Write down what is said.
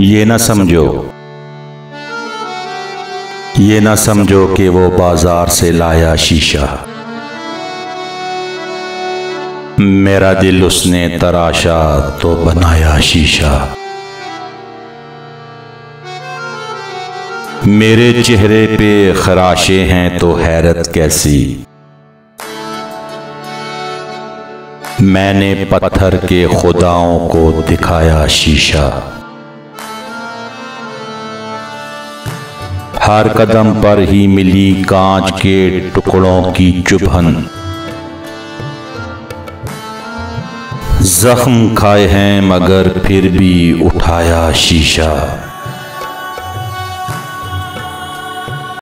ये ना समझो। ये ना समझो कि वो बाज़ार से लाया शीशा। मेरा दिल उसने तराशा तो बनाया शीशा। मेरे चेहरे पे खराशे हैं तो हैरत कैसी? मैंने पत्थर के खुदाओं को दिखाया शीशा। हर कदम पर ही मिली कांच के टुकड़ों की चुभन। जख्म खाए हैं मगर फिर भी उठाया शीशा।